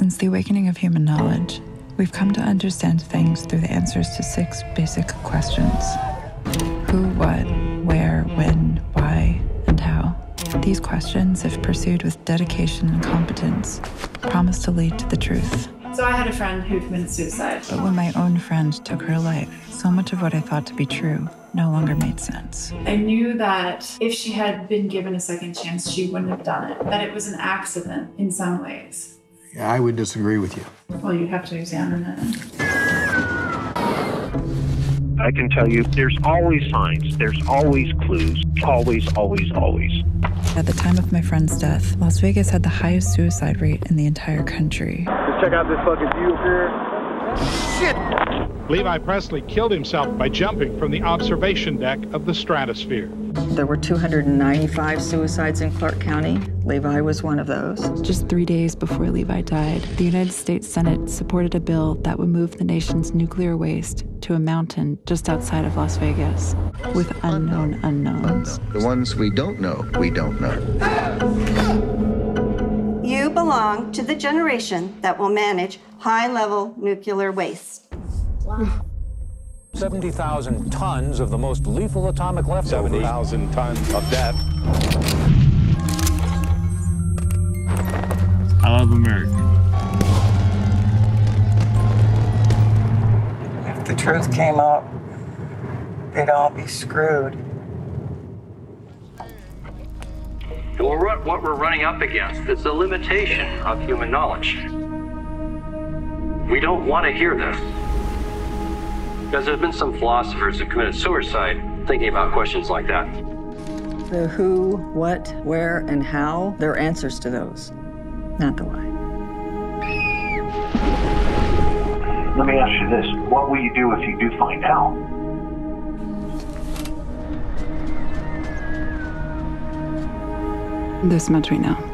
Since the awakening of human knowledge, we've come to understand things through the answers to six basic questions who, what, where, when, why, and how. These questions, if pursued with dedication and competence, promise to lead to the truth. So I had a friend who committed suicide. But when my own friend took her life, so much of what I thought to be true no longer made sense. I knew that if she had been given a second chance, she wouldn't have done it. That it was an accident in some ways. Yeah, I would disagree with you. Well, you'd have to examine it. I can tell you there's always signs, there's always clues, always, always, always. At the time of my friend's death, Las Vegas had the highest suicide rate in the entire country. Just check out this fucking view here. Shit! Levi Presley killed himself by jumping from the observation deck of the stratosphere. There were 295 suicides in Clark County. Levi was one of those. Just three days before Levi died, the United States Senate supported a bill that would move the nation's nuclear waste to a mountain just outside of Las Vegas with unknown unknowns. The ones we don't know, we don't know. You belong to the generation that will manage high level nuclear waste. 70,000 tons of the most lethal atomic leftovers. 70,000 tons of death. I love America. If the truth came up, they'd all be screwed. Well, what we're running up against is the limitation of human knowledge. We don't want to hear this. Because there have been some philosophers who committed suicide thinking about questions like that. The who, what, where, and how, there are answers to those, not the why. Let me ask you this. What will you do if you do find out? This much we know.